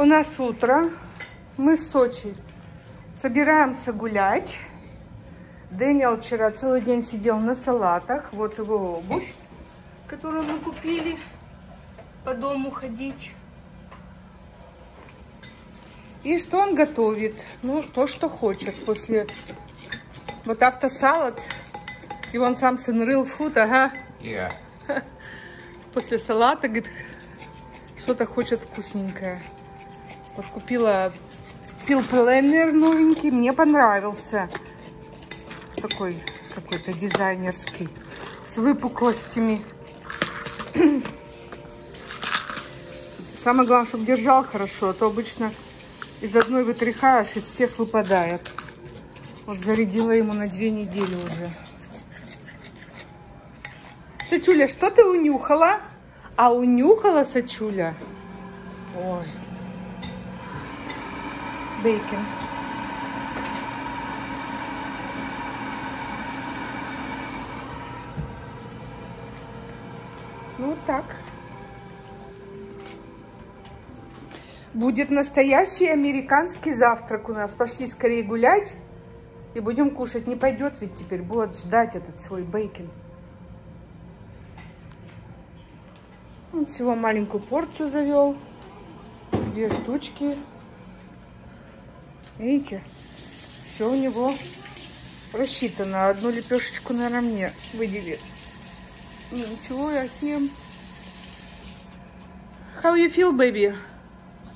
У нас утро. Мы в Сочи. Собираемся гулять. Дэниел вчера целый день сидел на салатах. Вот его обувь, которую мы купили. По дому ходить. И что он готовит? Ну, то, что хочет. После вот автосалат. И он сам сын real food, ага. Yeah. После салата, говорит, что-то хочет вкусненькое. Вот купила пил пленер новенький, мне понравился. Такой какой-то дизайнерский, с выпуклостями. Самое главное, чтобы держал хорошо, а то обычно из одной вытряхаешь, из всех выпадает. Вот зарядила ему на две недели уже. Сачуля, что ты унюхала? А унюхала Сачуля? Ой. Бейкон. Ну, вот так. Будет настоящий американский завтрак у нас. Пошли скорее гулять и будем кушать. Не пойдет ведь теперь, будет ждать этот свой бейкон. Он всего маленькую порцию завел. Две штучки. Видите, все у него рассчитано. Одну лепешечку, наверное, мне выделит. Ничего, я съем. How you feel, baby?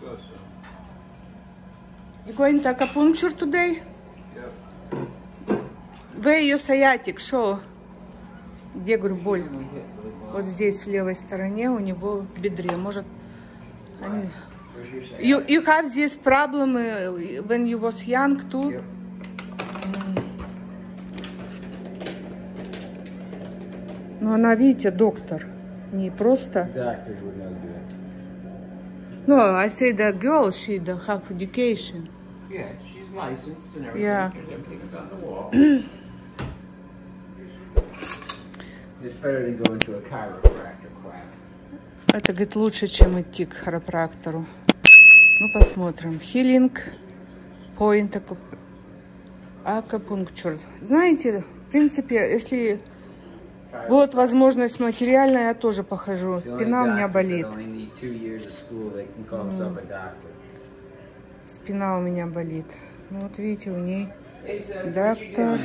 So, so. You going to acupuncture today? Yep. Where your sciatic? Show. Где, говорю, боль? Вот здесь, в левой стороне, у него в бедре. Может, они... You, you have this problem uh, when you was young too? Yep. Но она, видите, доктор. Не просто... Doctors would know good. No, I say the girl, she the have education. Yeah, she's licensed and everything. Yeah. and Everything's on the wall. it's better than going to a chiropractor quack. Это, говорит, лучше, чем идти к хиропрактору. Ну, посмотрим. Healing point акуп- акупунктур. Знаете, в принципе, если вот возможность материальная, я тоже похожу. Спина у меня болит. Спина у меня болит. Ну, вот видите, у ней доктор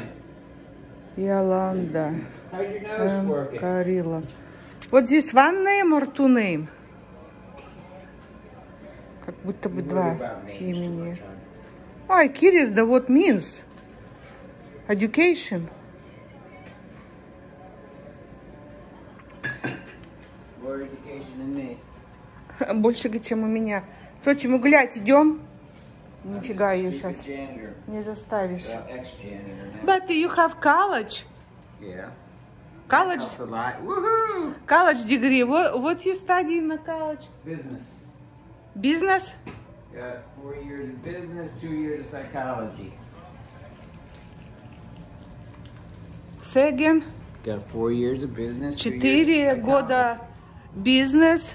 working? Карила. Вот здесь two name? Как будто бы два имени. Ай, curious, да what means? Education. Больше, чем у меня. Сочи, мы гулять идем? Нифига ее сейчас не заставишь. But you have college. Yeah. College, college degree. What, what you study in the college? Business. Business? Got four years of business, two years of psychology. Say again. Got four years of business. two years of Четыре psychology. года бизнес.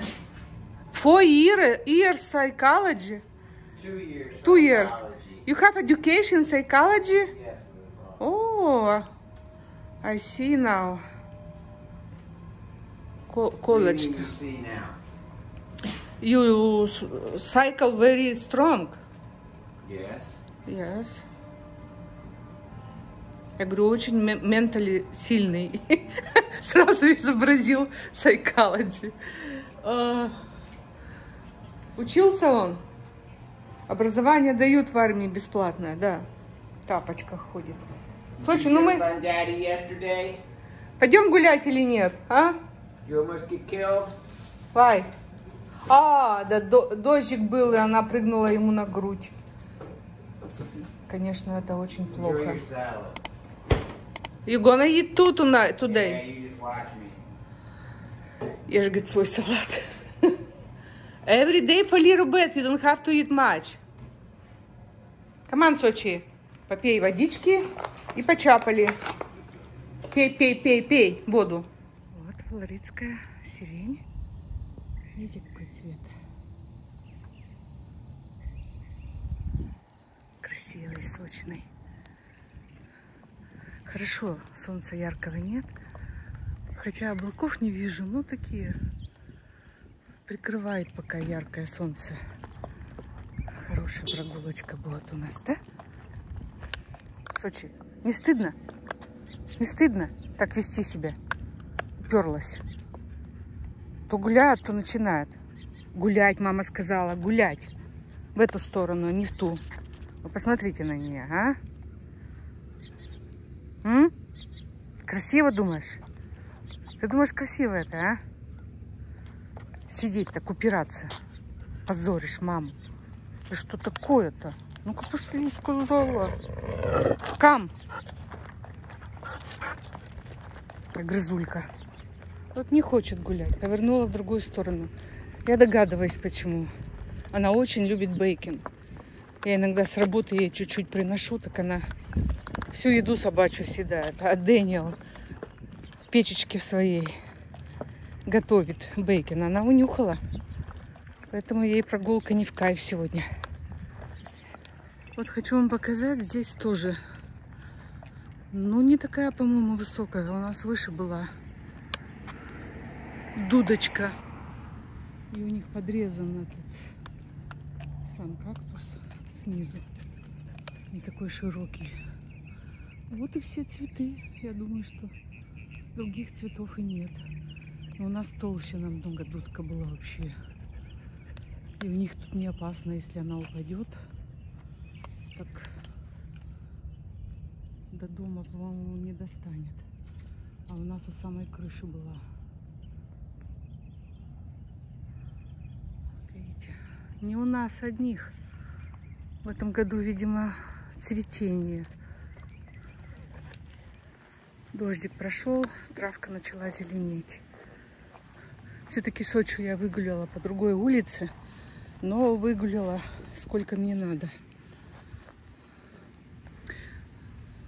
Four year, years psychology. Two years. Two years. psychology. You have education psychology? Yes. Oh, I see now. Co- What college. do you, mean you see now? You cycle very strong. Yes. Yes. Я говорю, очень ментали сильный. Сразу изобразил psychology. А, Учился он? Образование дают в армии бесплатное, да. В тапочках ходит. Сочи, ну мы пойдем гулять или нет, а? You almost get killed. Вай. А, да, до- дождик был, и она прыгнула ему на грудь. Конечно, это очень плохо. You gonna eat two tonight, today? Ешь, говорит, свой салат. Every day for little bit, you don't have to eat much. Come on, Сочи. Попей водички и почапали. Пей, пей, пей, пей воду. Вот флоридская сирень. Видите, какой цвет. красивый, сочный. Хорошо, солнца яркого нет. Хотя облаков не вижу, ну такие. Прикрывает пока яркое солнце. Хорошая прогулочка будет у нас, да? Сочи, не стыдно? Не стыдно так вести себя? Уперлась. То гуляет, то начинает. Гулять, мама сказала, гулять. В эту сторону, не в ту. Вы посмотрите на нее, а? М? Красиво думаешь? Ты думаешь, красиво это, а? Сидеть так, упираться. Позоришь маму. И что такое-то? Ну-ка, пошли, сказала. Кам. Грызулька. Вот не хочет гулять. Повернула в другую сторону. Я догадываюсь, почему. Она очень любит бейкин. Я иногда с работы ей чуть-чуть приношу, так она всю еду собачью съедает. А Дэниел в печечке в своей готовит бейкин. Она унюхала. Поэтому ей прогулка не в кайф сегодня. Вот хочу вам показать, здесь тоже, ну не такая, по-моему, высокая, у нас выше была дудочка. И у них подрезан этот сам кактус снизу, не такой широкий. Вот и все цветы, я думаю, что других цветов и нет. Но у нас толще намного дудка была вообще. И у них тут не опасно, если она упадет так до дома, по-моему, не достанет. А у нас у самой крыши была. Видите, не у нас одних. В этом году, видимо, цветение. Дождик прошел, травка начала зеленеть. Все-таки Сочи я выгуляла по другой улице, но выгуляла сколько мне надо.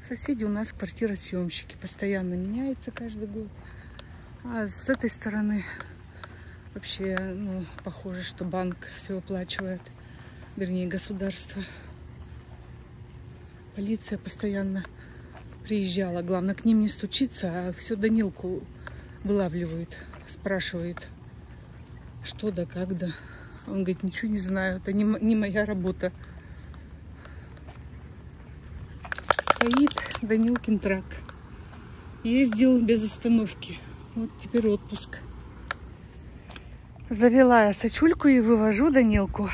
Соседи у нас квартиросъемщики. Постоянно меняются каждый год. А с этой стороны вообще ну, похоже, что банк все оплачивает. Вернее, государство. Полиция постоянно приезжала. Главное, к ним не стучиться, а все Данилку вылавливают. Спрашивают, что да, как да. Он говорит, ничего не знаю, это не, не моя работа. стоит Данилкин трак. Ездил без остановки. Вот теперь отпуск. Завела я сочульку и вывожу Данилку.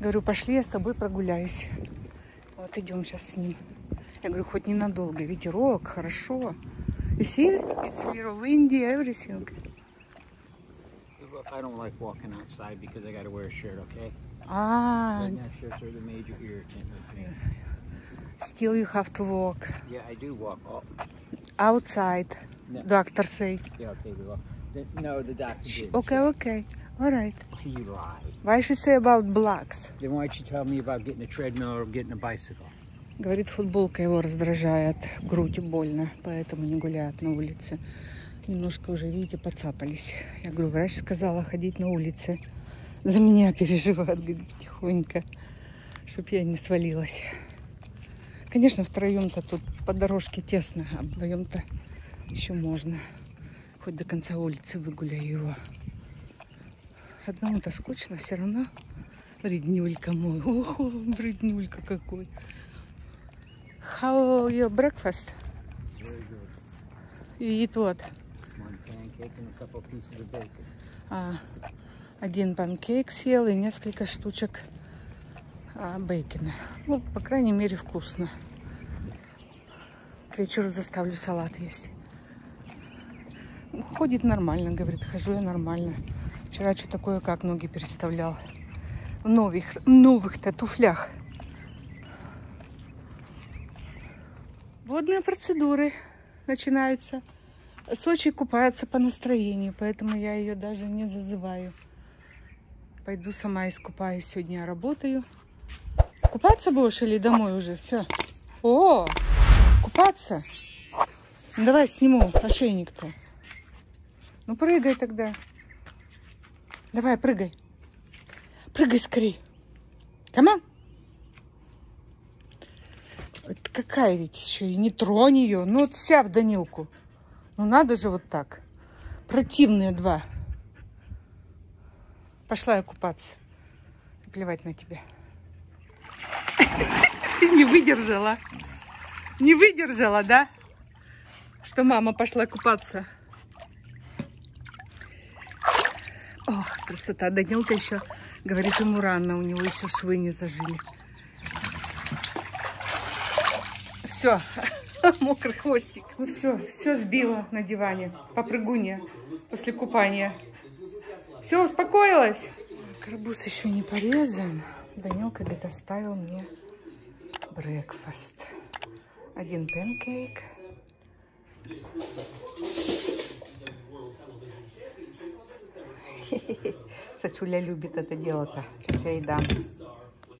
Говорю, пошли, я с тобой прогуляюсь. Вот идем сейчас с ним. Я говорю, хоть ненадолго. Ветерок, хорошо. You see, it's a little windy, everything. I don't like walking outside because I got to wear a shirt, okay? Ah. Right now, shirts are the major irritant with me. Still you have to walk. Yeah, I do walk all. Outside, No. doctor say. Yeah, okay, we walk. No, the doctor did. Okay, okay. All right. You lie. Why she say about blacks? Then why'd you tell me about getting a treadmill or getting a bicycle? Говорит, футболка его раздражает, грудь больно, поэтому не гуляет на улице. Немножко уже, видите, подцапались. Я говорю, врач сказала ходить на улице. За меня переживает, говорит, тихонько, чтоб я не свалилась. Конечно, втроем-то тут по дорожке тесно, а вдвоем-то еще можно. Хоть до конца улицы выгуляю его. Одному-то скучно, все равно. Вреднюлька мой. Ого, вреднюлька какой. How your breakfast? You eat what? One pancake and a couple pieces of bacon. А, один панкейк съел и несколько штучек а, бейкона. Ну, по крайней мере, вкусно. К вечеру заставлю салат есть. Ходит нормально, говорит, хожу я нормально. Вчера что такое, как ноги переставлял. В новых, новых-то туфлях. Водные процедуры начинаются. Сочи купается по настроению, поэтому я ее даже не зазываю. Пойду сама искупаюсь. Сегодня работаю. Купаться будешь или домой уже? Все. О, купаться? Давай сниму ошейник-то. Ну, прыгай тогда. Давай, прыгай. Прыгай скорей. Come on. Это какая ведь еще? И не тронь ее. Ну, вот вся в Данилку. Ну, надо же вот так. Противные два. Пошла я купаться. Плевать на тебя. Не выдержала. Не выдержала, да? Что мама пошла купаться. Ох, красота. Данилка еще говорит, ему рано, у него еще швы не зажили. Все, мокрый хвостик. Ну все, все сбила на диване. Попрыгунья после купания. Все, успокоилась? Карбуз еще не порезан. Данилка, говорит, оставил мне брекфаст. Один панкейк. Сачуля любит это дело-то. Сейчас я ей дам.